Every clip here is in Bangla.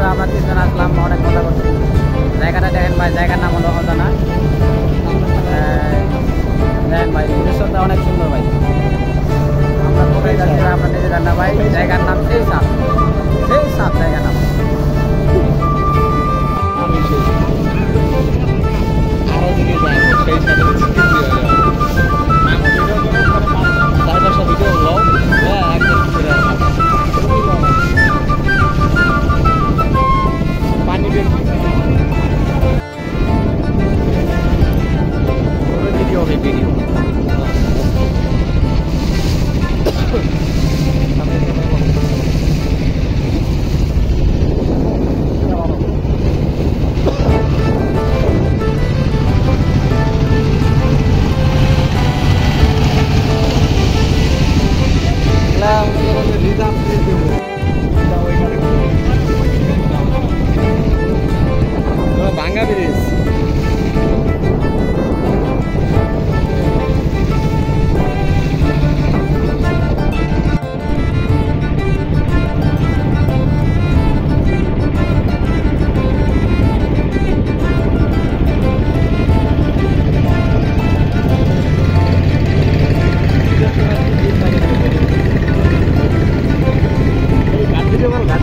তারপরে আমরা তিনজন আসলাম, অনেক মজা করছি জায়গাটা দেখেন ভাই, জায়গার নাম হলো অজানা। দেখেন ভাই, দৃশ্যটা অনেক সুন্দর ভাই। আমরা কোথায় আমরা নিজে জানা ভাই, জায়গার নাম সেই সাপ সেই সাপ জায়গার নাম।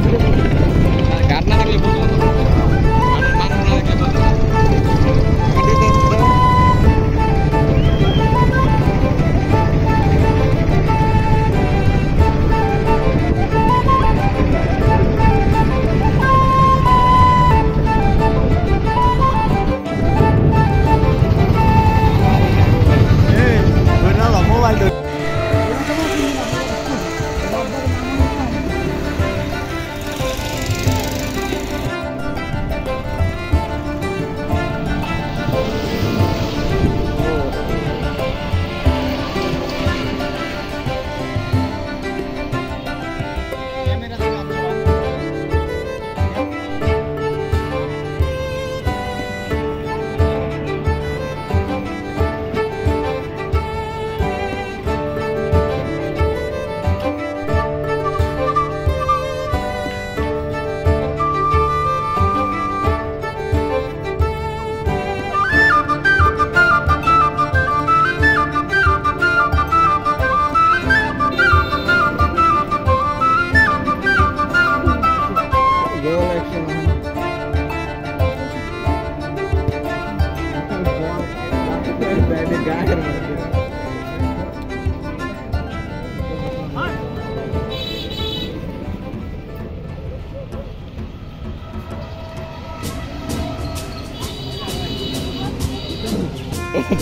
Thank you.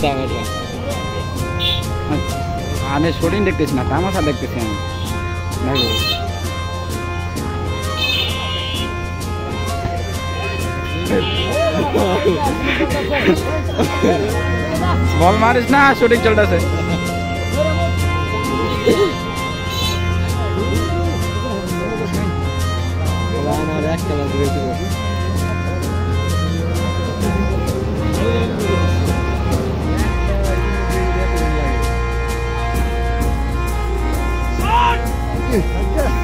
তামাশা আমি শুটিং দেখতেছি না তামাশা দেখতেছি আমি দেখো বল মারিস না শুটিং চলতেছে আমার একটা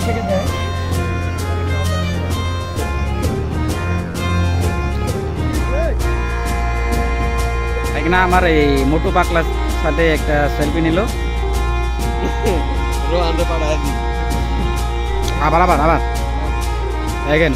সবাই থেকে দেয় এখানে আমার এই মোটু পাকলার সাথে একটা সেলফি নিল। আবার আবার আবার। দেখেন।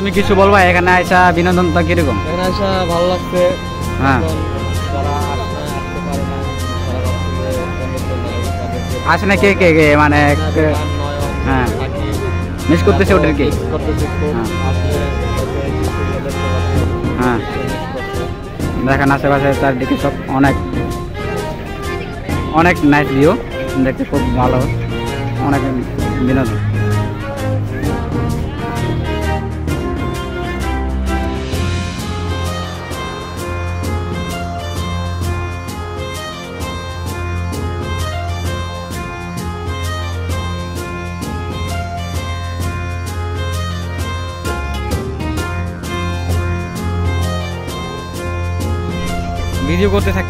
তুমি কিছু বলবা? এখানে আইসা বিনোদনটা কীরকম? এখানে আসা ভালো লাগছে। হ্যাঁ। আসে না কে কে কে? মানে হ্যাঁ। মিস করতেছে ওদেরকে হ্যাঁ। হ্যাঁ। দেখেন আশেপাশে চারদিকে সব অনেক অনেক নাইস ভিউ দেখতে খুব ভালো। অনেক বিনোদন। ভিডিও করতে থাক